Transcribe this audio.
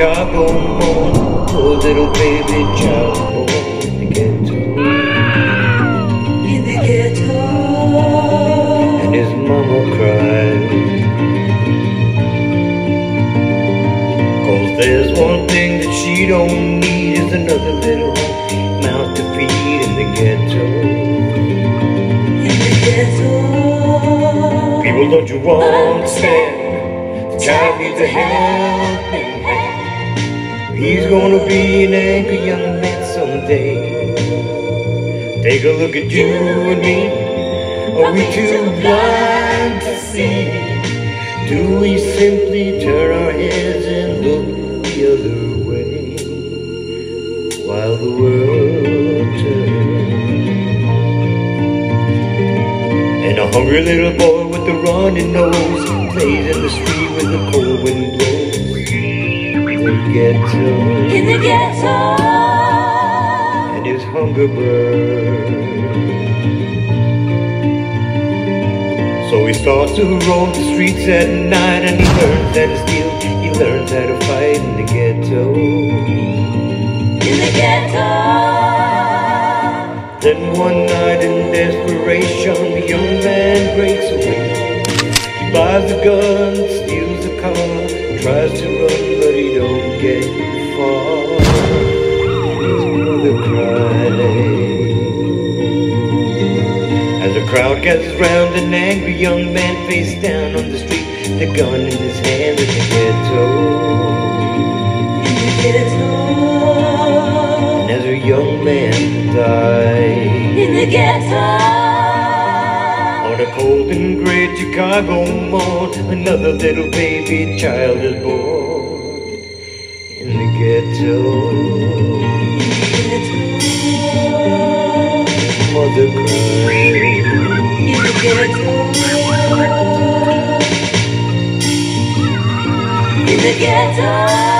Chicago morning, oh, poor little baby child born in the ghetto. In the ghetto. And his mama cried. Cause there's one thing that she don't need is another little mouth to feed in the ghetto. In the ghetto. People, don't you understand? A helping hand. He's gonna be an angry young man someday. Take a look at you and me. Are we too blind to see? Do we simply turn our heads and look the other way while the world a hungry little boy with a running nose plays in the street when the cold wind blows. In The ghetto In the ghetto. and his hunger burns. So he starts to roam the streets at night and he learns how to steal, he learns how to fight in the ghetto. In the ghetto. Then one night in desperation, the young breaks away. He buys a gun, steals a car, tries to run, but he don't get far. His mother cries. As the crowd gathers round, an angry young man face down on the street, the gun in his hand in the ghetto. In the ghetto. And as a young man dies. In the ghetto. Cold and gray Chicago morn, another little baby child is born in the ghetto. Mother cries. In the ghetto. In the ghetto.